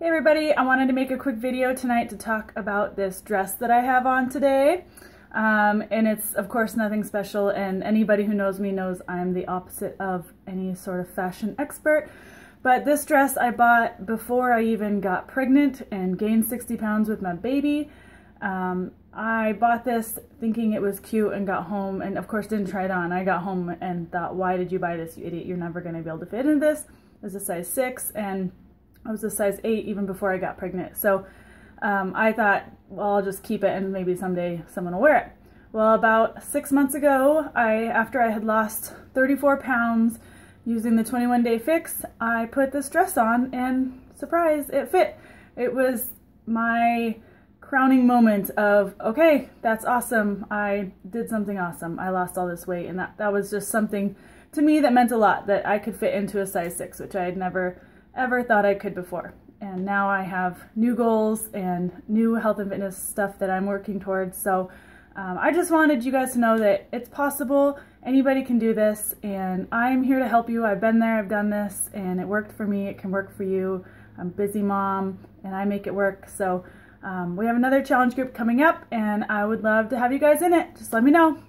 Hey everybody, I wanted to make a quick video tonight to talk about this dress that I have on today. Um, and it's of course nothing special and anybody who knows me knows I'm the opposite of any sort of fashion expert. But this dress I bought before I even got pregnant and gained 60 pounds with my baby. Um, I bought this thinking it was cute and got home and of course didn't try it on. I got home and thought, why did you buy this, you idiot? You're never going to be able to fit in this. It was a size 6 and I was a size 8 even before I got pregnant. So um, I thought, well, I'll just keep it and maybe someday someone will wear it. Well, about six months ago, I after I had lost 34 pounds using the 21 day fix, I put this dress on and surprise, it fit. It was my crowning moment of, okay, that's awesome. I did something awesome. I lost all this weight. And that, that was just something to me that meant a lot that I could fit into a size six, which I had never ever thought I could before. And now I have new goals and new health and fitness stuff that I'm working towards. So um, I just wanted you guys to know that it's possible. Anybody can do this and I'm here to help you. I've been there, I've done this and it worked for me. It can work for you. I'm busy mom and I make it work. So um, we have another challenge group coming up and I would love to have you guys in it. Just let me know.